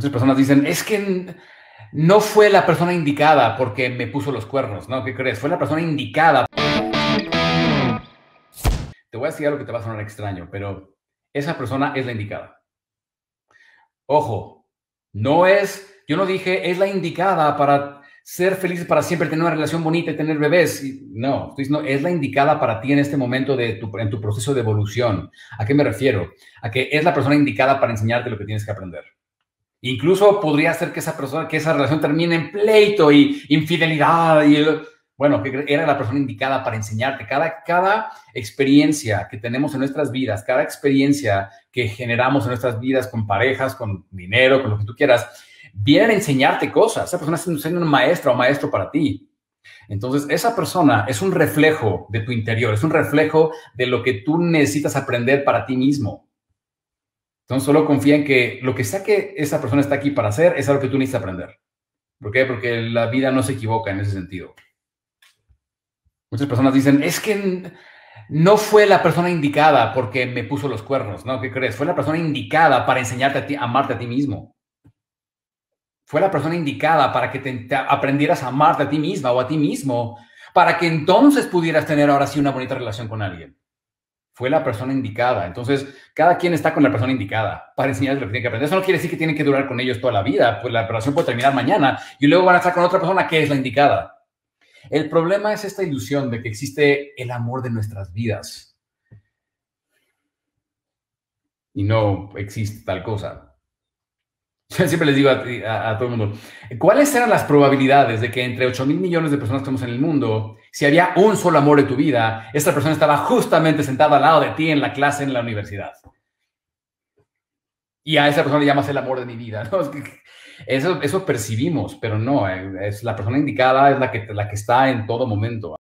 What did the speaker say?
Muchas personas dicen, es que no fue la persona indicada porque me puso los cuernos, ¿no? ¿Qué crees? Fue la persona indicada. Te voy a decir algo que te va a sonar extraño, pero esa persona es la indicada. Ojo, no es, yo no dije, es la indicada para ser feliz para siempre, tener una relación bonita y tener bebés. No, es la indicada para ti en este momento de tu, en tu proceso de evolución. ¿A qué me refiero? A que es la persona indicada para enseñarte lo que tienes que aprender. Incluso podría ser que esa persona, que esa relación termine en pleito y infidelidad y bueno, que era la persona indicada para enseñarte. Cada, cada experiencia que tenemos en nuestras vidas, cada experiencia que generamos en nuestras vidas con parejas, con dinero, con lo que tú quieras, viene a enseñarte cosas. Esa persona está siendo una maestra o maestro para ti. Entonces, esa persona es un reflejo de tu interior, es un reflejo de lo que tú necesitas aprender para ti mismo. Entonces, solo confía en que lo que sea que esa persona está aquí para hacer es algo que tú necesitas aprender. ¿Por qué? Porque la vida no se equivoca en ese sentido. Muchas personas dicen, es que no fue la persona indicada porque me puso los cuernos, ¿no? ¿Qué crees? Fue la persona indicada para enseñarte a ti, amarte a ti mismo. Fue la persona indicada para que aprendieras a amarte a ti misma o a ti mismo, para que entonces pudieras tener ahora sí una bonita relación con alguien fue la persona indicada. Entonces, cada quien está con la persona indicada para enseñarles lo que tiene que aprender. Eso no quiere decir que tienen que durar con ellos toda la vida, pues la relación puede terminar mañana y luego van a estar con otra persona que es la indicada. El problema es esta ilusión de que existe el amor de nuestras vidas. Y no existe tal cosa. Yo siempre les digo a, todo el mundo, ¿cuáles eran las probabilidades de que entre 8 mil millones de personas que estamos en el mundo, si había un solo amor de tu vida, esta persona estaba justamente sentada al lado de ti en la clase en la universidad? Y a esa persona le llamas el amor de mi vida. Eso, eso percibimos, pero no, es la persona indicada, es la que, la que está en todo momento.